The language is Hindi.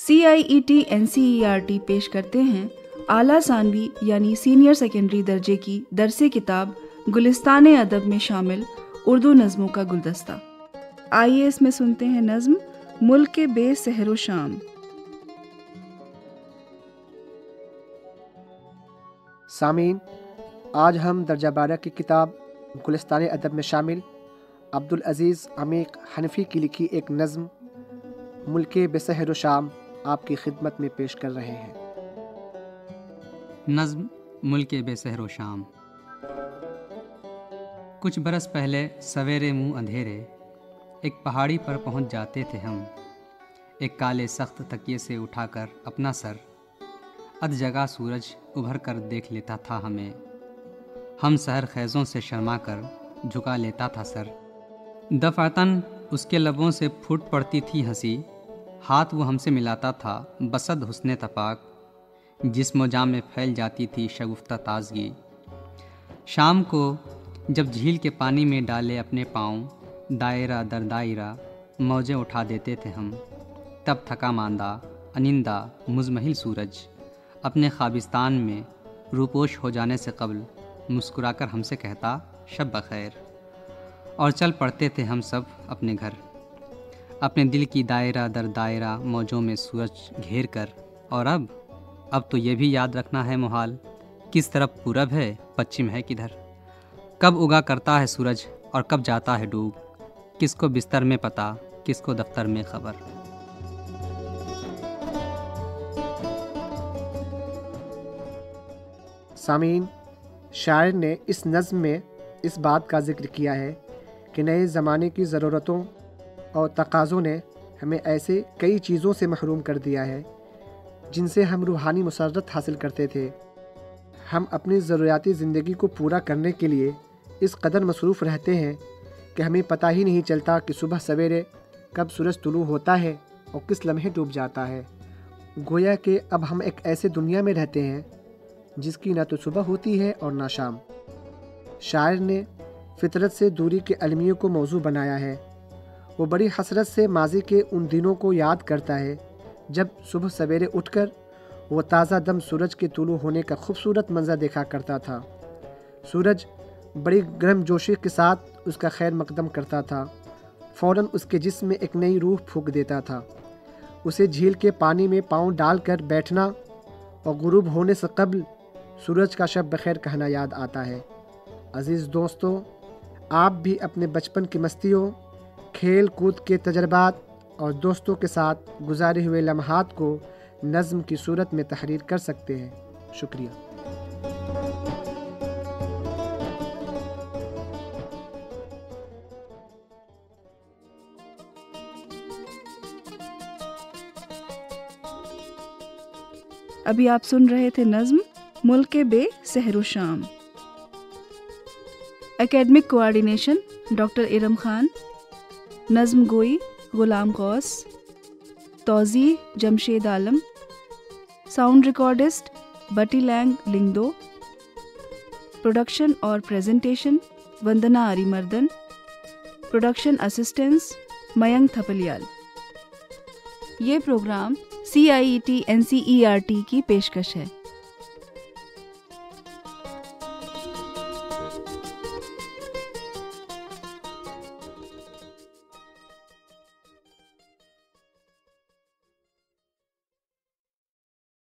C I E T N C E R T पेश करते हैं आला सानवी यानी सीनियर सेकेंडरी दर्जे की दरसे किताब गुलिस्तान अदब में शामिल उर्दू नज़मों का गुलदस्ता। आइए इसमें सुनते हैं नज़म, मुल्क के बेसहरो शाम। सामीन, आज हम दर्जा बारह की किताब गुलिस्तान अदब में शामिल अब्दुल अज़ीज़ अमीक हनफी की लिखी एक नज़म, मुल्क बेसहर शाम। आपकी खिदमत में पेश कर रहे हैं। नज़म, मुल्क बेसहर शाम। कुछ बरस पहले सवेरे मुँह अंधेरे, एक पहाड़ी पर पहुँच जाते थे हम। एक काले सख्त तकिए से उठाकर अपना सर, अध जगह सूरज उभर कर देख लेता था हमें। हम सहर खैज़ों से शर्मा कर झुका लेता था सर। दफ़ातन उसके लबों से फूट पड़ती थी हँसी हाथ वो हमसे मिलाता था, बसद हुस्न तपाक। जिसम जाम में फैल जाती थी शगुफ्ता ताजगी। शाम को जब झील के पानी में डाले अपने पाँव, दायरा दर दायरा, मौजें उठा देते थे हम। तब थका मांदा, अनिंदा, मुजमहिल सूरज, अपने ख्वाबिस्तान में रूपोश हो जाने से कबल, मुस्कुराकर हमसे कहता, शब बखैर। और चल पड़ते थे हम सब अपने घर। अपने दिल की दायरा दर दायरा मौजों में सूरज घेर कर, और अब अब तो ये भी याद रखना है मोहाल, किस तरफ़ पूरब है, पश्चिम है किधर? कब उगा करता है सूरज, और कब जाता है डूब? किसको बिस्तर में पता, किसको दफ्तर में खबर? सामीन, शायर ने इस नज़म में इस बात का ज़िक्र किया है कि नए ज़माने की ज़रूरतों और तकाज़ों ने हमें ऐसे कई चीज़ों से महरूम कर दिया है, जिनसे हम रूहानी मसरत हासिल करते थे। हम अपनी ज़रूरियाती ज़िंदगी को पूरा करने के लिए इस कदर मसरूफ़ रहते हैं कि हमें पता ही नहीं चलता कि सुबह सवेरे कब सूरज तुलू होता है और किस लम्हे डूब जाता है। गोया कि अब हम एक ऐसे दुनिया में रहते हैं, जिसकी ना तो सुबह होती है और ना शाम। शायर ने फितरत से दूरी के अलमियों को मौजू बनाया है। वो बड़ी हसरत से माजी के उन दिनों को याद करता है, जब सुबह सवेरे उठकर वो ताज़ा दम सूरज के तुलू होने का खूबसूरत मंजर देखा करता था। सूरज बड़ी गर्म जोशी के साथ उसका खैर मकदम करता था फ़ौर उसके जिस्म में एक नई रूह फूक देता था। उसे झील के पानी में पाँव डालकर बैठना और गुरूब होने से कबल सूरज का शब बखैर कहना याद आता है। अज़ीज़ दोस्तों, आप भी अपने बचपन की मस्तियों खेल कूद के तजर्बात और दोस्तों के साथ गुजारे हुए लम्हात को नज़म की सूरत में तहरीर कर सकते हैं। शुक्रिया। अभी आप सुन रहे थे नज्म, मुल्क बे, सहरो शाम। Academic coordination doctor Iram Khan नज्म गोई, Ghulam Ghaus, तोज़ी Jamshed Alam, sound recordist Bati Lang Lyngdoh, production और presentation Vandana Arimardan production assistance Mayank Thapliyal. ये programme C I E T N C E R T की पेशकश है।